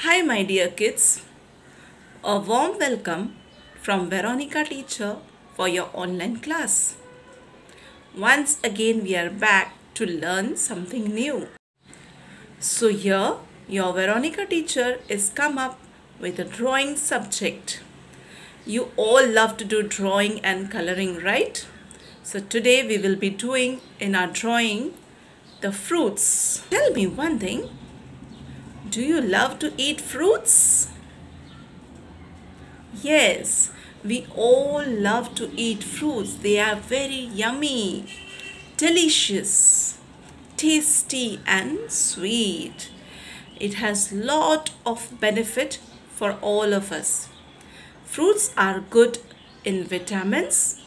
Hi, my dear kids. A warm welcome from Veronica Teacher for your online class. Once again, we are back to learn something new. So, here your Veronica teacher is come up with a drawing subject. You all love to do drawing and coloring, right? So, today we will be doing in our drawing the fruits. Tell me one thing do you love to eat fruits? Yes, we all love to eat fruits. They are very yummy, delicious, tasty and sweet. It has lot of benefit for all of us. Fruits are good in vitamins,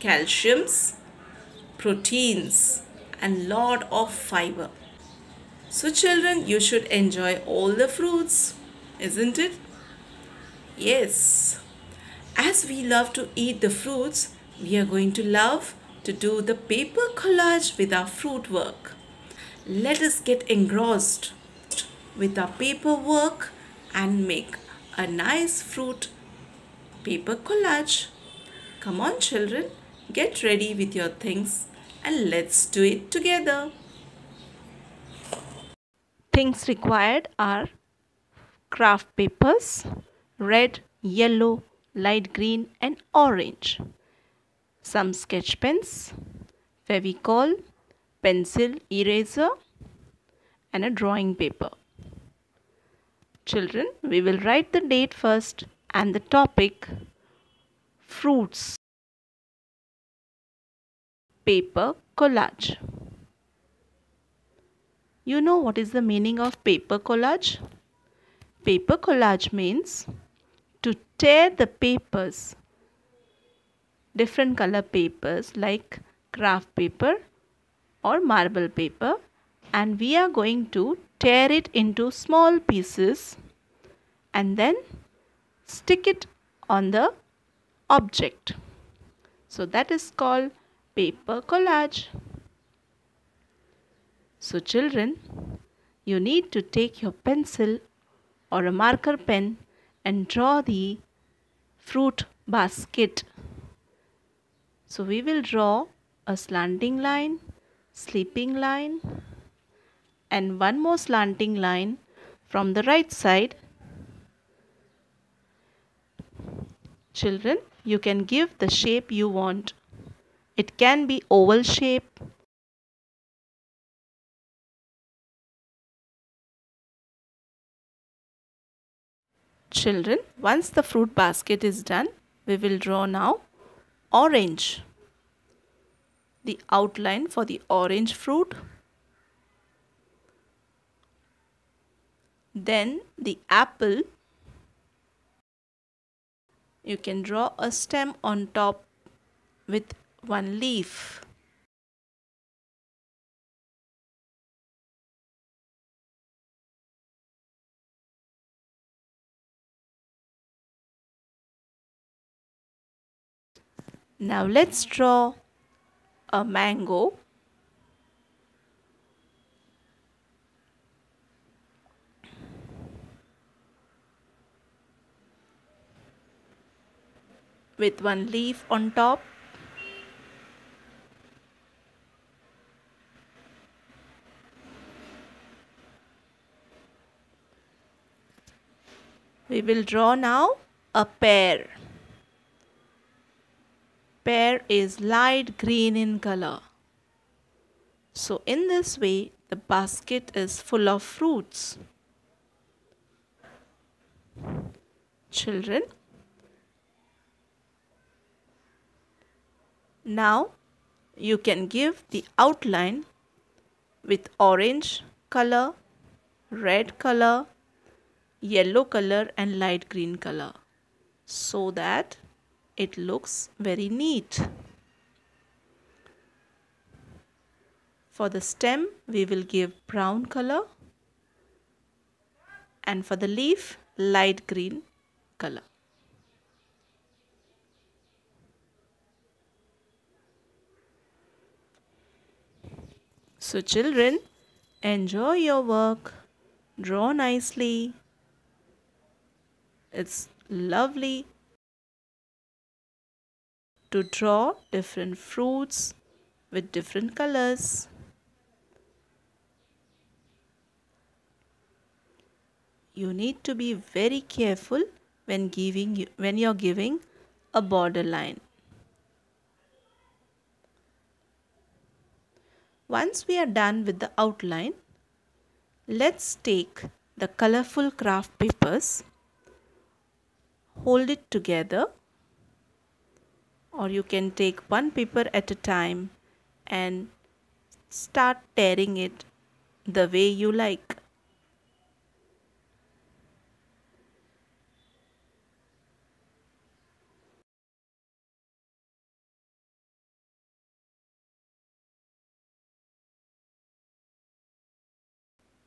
calciums, proteins and lot of fiber. So, children, you should enjoy all the fruits, isn't it? Yes. As we love to eat the fruits, we are going to love to do the paper collage with our fruit work. Let us get engrossed with our paper work and make a nice fruit paper collage. Come on, children, get ready with your things and let's do it together. Things required are craft papers, red, yellow, light green and orange. Some sketch pens, fevicol, pencil eraser and a drawing paper. Children, we will write the date first and the topic fruits paper collage. You know what is the meaning of paper collage? Paper collage means to tear the papers, different color papers like craft paper or marble paper and we are going to tear it into small pieces and then stick it on the object. So that is called paper collage. So children, you need to take your pencil or a marker pen and draw the fruit basket. So we will draw a slanting line, sleeping line and one more slanting line from the right side. Children, you can give the shape you want. It can be oval shape, Children, once the fruit basket is done, we will draw now orange. The outline for the orange fruit. Then the apple. You can draw a stem on top with one leaf. Now let's draw a mango. With one leaf on top. We will draw now a pear pear is light green in color. So in this way the basket is full of fruits. Children, now you can give the outline with orange color, red color, yellow color and light green color so that it looks very neat. For the stem we will give brown color and for the leaf light green color. So children enjoy your work, draw nicely, It's lovely to draw different fruits with different colors. You need to be very careful when giving when you're giving a borderline. Once we are done with the outline, let's take the colorful craft papers, hold it together or you can take one paper at a time and start tearing it the way you like.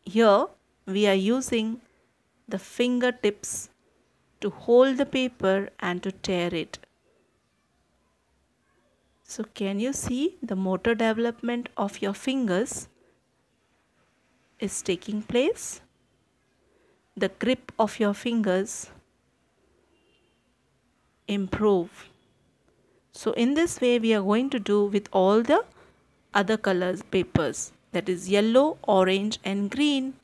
Here we are using the fingertips to hold the paper and to tear it. So can you see the motor development of your fingers is taking place? The grip of your fingers improve. So in this way we are going to do with all the other colors papers that is yellow, orange and green.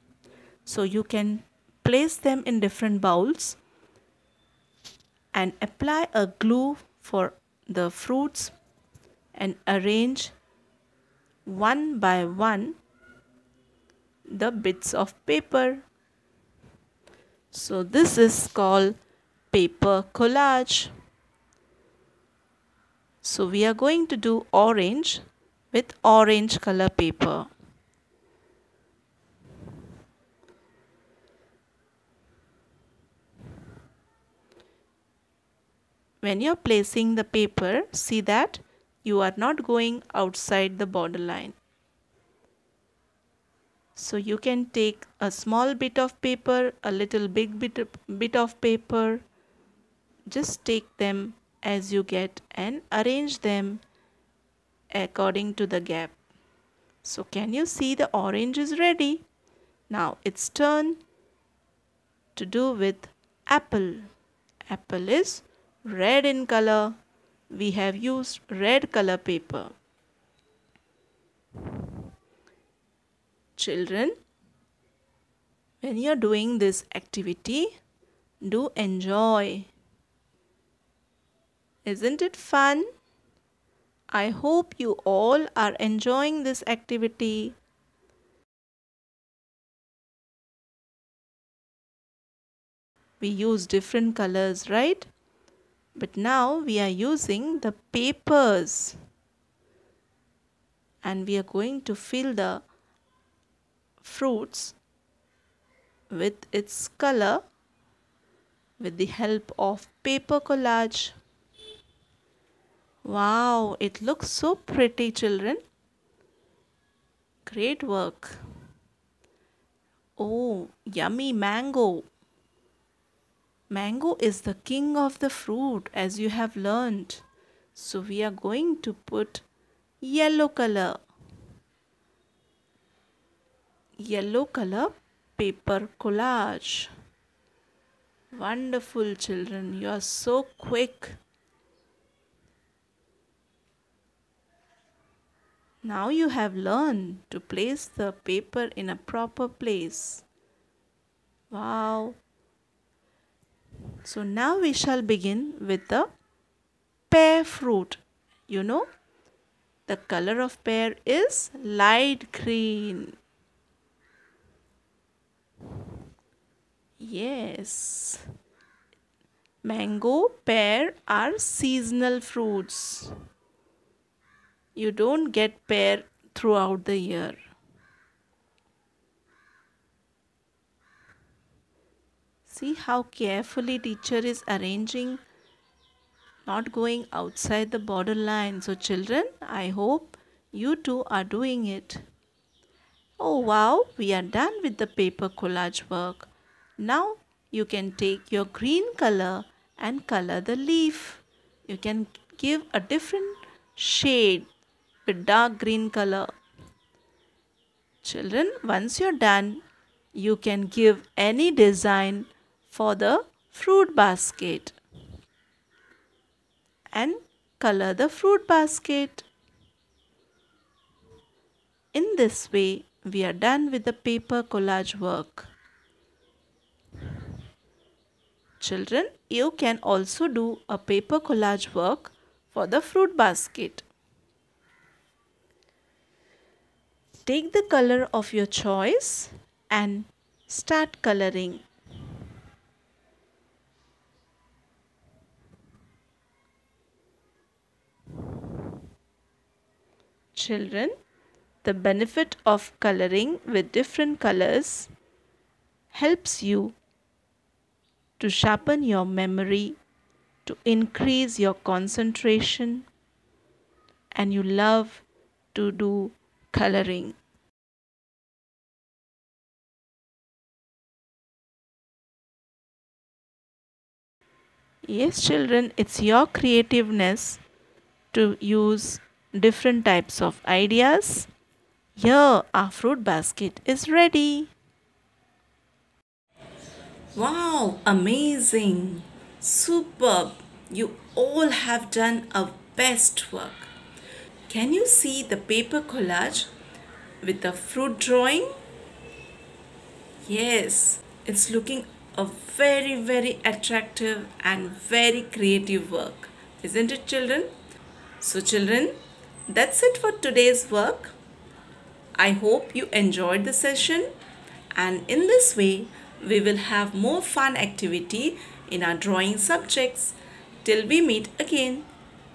So you can place them in different bowls and apply a glue for the fruits and arrange one by one the bits of paper. So this is called paper collage. So we are going to do orange with orange color paper. when you're placing the paper see that you are not going outside the borderline. So you can take a small bit of paper a little big bit, bit of paper just take them as you get and arrange them according to the gap. So can you see the orange is ready? Now it's turn to do with apple. Apple is red in color we have used red color paper. Children when you're doing this activity do enjoy. Isn't it fun? I hope you all are enjoying this activity. We use different colors right but now we are using the papers and we are going to fill the fruits with its color with the help of paper collage. Wow, it looks so pretty children. Great work. Oh, yummy mango. Mango is the king of the fruit as you have learned. So we are going to put yellow color. Yellow color paper collage. Wonderful children, you are so quick. Now you have learned to place the paper in a proper place. Wow, so now we shall begin with the pear fruit. You know, the color of pear is light green. Yes. Mango, pear are seasonal fruits. You don't get pear throughout the year. See how carefully teacher is arranging not going outside the borderline. So children, I hope you too are doing it. Oh wow, we are done with the paper collage work. Now you can take your green color and color the leaf. You can give a different shade with dark green color. Children, once you're done, you can give any design for the fruit basket and color the fruit basket. In this way, we are done with the paper collage work. Children, you can also do a paper collage work for the fruit basket. Take the color of your choice and start coloring. Children, the benefit of coloring with different colors helps you to sharpen your memory, to increase your concentration, and you love to do coloring. Yes, children, it's your creativeness to use different types of ideas. Here, our fruit basket is ready. Wow, amazing! Superb! You all have done a best work. Can you see the paper collage with the fruit drawing? Yes, it's looking a very, very attractive and very creative work. Isn't it, children? So, children, that's it for today's work. I hope you enjoyed the session and in this way we will have more fun activity in our drawing subjects. Till we meet again.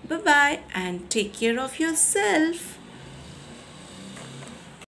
Bye bye and take care of yourself.